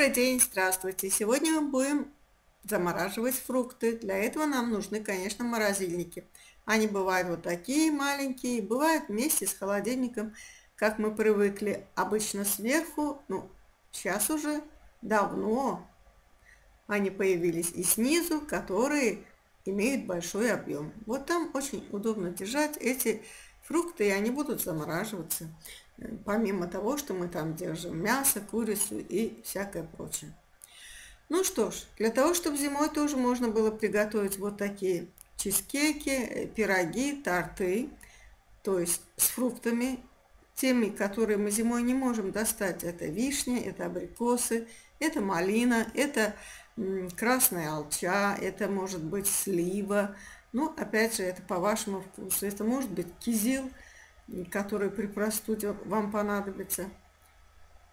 Добрый день, здравствуйте! Сегодня мы будем замораживать фрукты. Для этого нам нужны, конечно, морозильники. Они бывают вот такие маленькие, бывают вместе с холодильником, как мы привыкли, обычно сверху, ну, сейчас уже давно они появились и снизу, которые имеют большой объем. Вот там очень удобно держать эти фрукты, и они будут замораживаться помимо того, что мы там держим мясо, курицу и всякое прочее. Ну что ж, для того, чтобы зимой тоже можно было приготовить вот такие чизкейки, э, пироги, торты, то есть с фруктами, теми, которые мы зимой не можем достать. Это вишня, это абрикосы, это малина, это красная алча, это может быть слива. Ну, опять же, это по вашему вкусу. Это может быть кизил – которые при простуде вам понадобятся.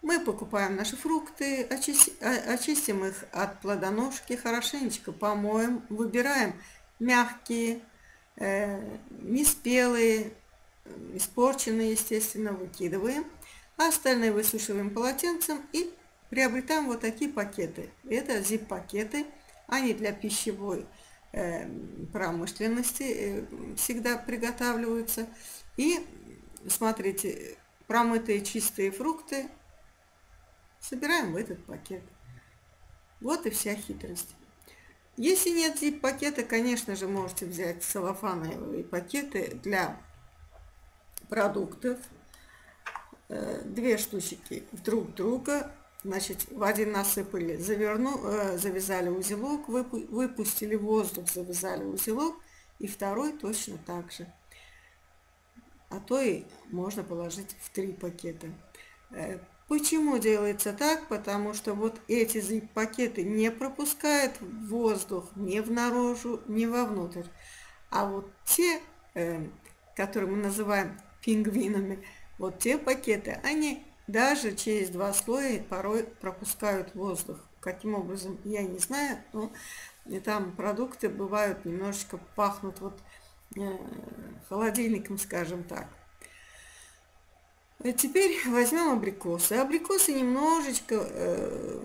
Мы покупаем наши фрукты, очистим их от плодоножки, хорошенечко помоем, выбираем мягкие, э, неспелые, испорченные, естественно, выкидываем, а остальные высушиваем полотенцем и приобретаем вот такие пакеты. Это zip-пакеты, они для пищевой промышленности э, всегда приготавливаются. И смотрите, промытые чистые фрукты собираем в этот пакет. Вот и вся хитрость. Если нет зип-пакета, конечно же, можете взять целлофановые пакеты для продуктов. Э, две штучки друг друга. Значит, в один насыпали, заверну, э, завязали узелок, выпустили воздух, завязали узелок. И второй точно так же а то и можно положить в три пакета. Э, почему делается так? Потому что вот эти зип-пакеты не пропускают воздух ни в наружу, ни вовнутрь. А вот те, э, которые мы называем пингвинами, вот те пакеты, они даже через два слоя порой пропускают воздух. Каким образом, я не знаю, но там продукты бывают немножечко пахнут вот Э, холодильником, скажем так. А теперь возьмем абрикосы. Абрикосы немножечко э,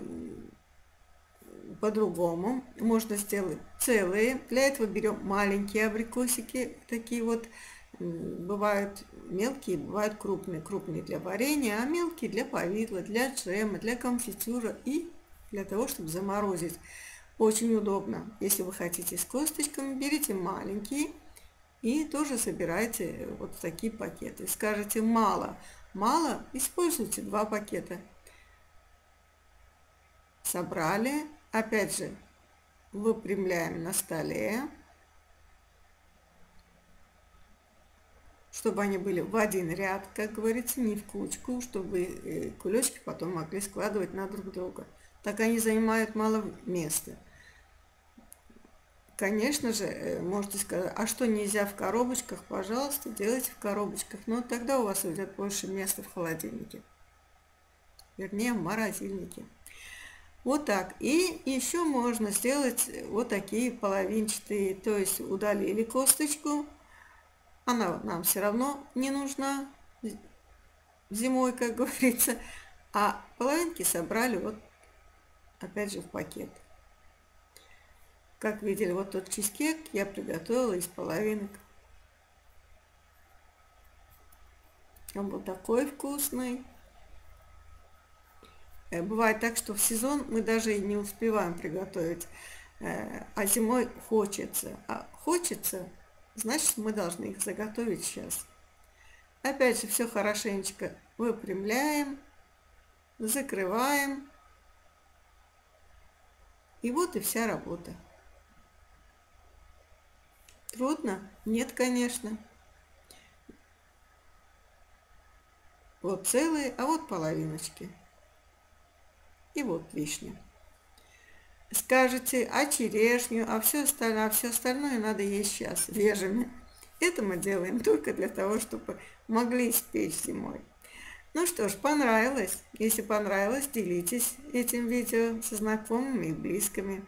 по-другому. Можно сделать целые. Для этого берем маленькие абрикосики, такие вот. Бывают мелкие, бывают крупные. Крупные для варенья, а мелкие для повидла, для джема, для конфитюра и для того, чтобы заморозить. Очень удобно. Если вы хотите с косточками, берите маленькие и тоже собирайте вот такие пакеты. Скажете мало, мало, используйте два пакета. Собрали, опять же, выпрямляем на столе, чтобы они были в один ряд, как говорится, не в кучку, чтобы э, кулечки потом могли складывать на друг друга. Так они занимают мало места. Конечно же, э, можете сказать, а что нельзя в коробочках? Пожалуйста, делайте в коробочках. Но тогда у вас уйдет больше места в холодильнике. Вернее, в морозильнике. Вот так. И еще можно сделать вот такие половинчатые. То есть удалили косточку. Она нам все равно не нужна зимой, как говорится. А половинки собрали вот опять же в пакет. Как видели, вот тот чизкейк я приготовила из половинок. Он был такой вкусный. Э, бывает так, что в сезон мы даже и не успеваем приготовить, э, а зимой хочется. А хочется, значит, мы должны их заготовить сейчас. Опять же, все хорошенечко выпрямляем, закрываем. И вот и вся работа. Трудно? Нет, конечно. Вот целые, а вот половиночки. И вот вишня. Скажете, а черешню, а все остальное, а все остальное надо есть сейчас, свежими. Это мы делаем только для того, чтобы могли испечь зимой. Ну что ж, понравилось? Если понравилось, делитесь этим видео со знакомыми и близкими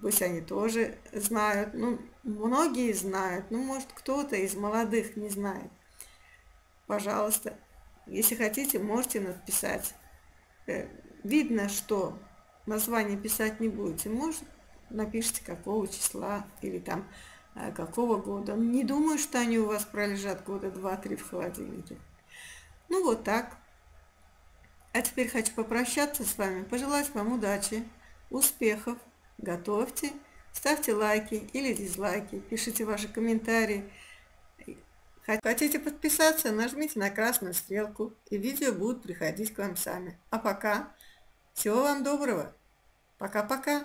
пусть они тоже знают. Ну, многие знают, ну, может, кто-то из молодых не знает. Пожалуйста, если хотите, можете написать. Э, видно, что название писать не будете, может, напишите какого числа или там э, какого года. Не думаю, что они у вас пролежат года 2-3 в холодильнике. Ну вот так. А теперь хочу попрощаться с вами, пожелать вам удачи, успехов, готовьте, ставьте лайки или дизлайки, пишите ваши комментарии. Хотите подписаться, нажмите на красную стрелку, и видео будут приходить к вам сами. А пока, всего вам доброго! Пока-пока!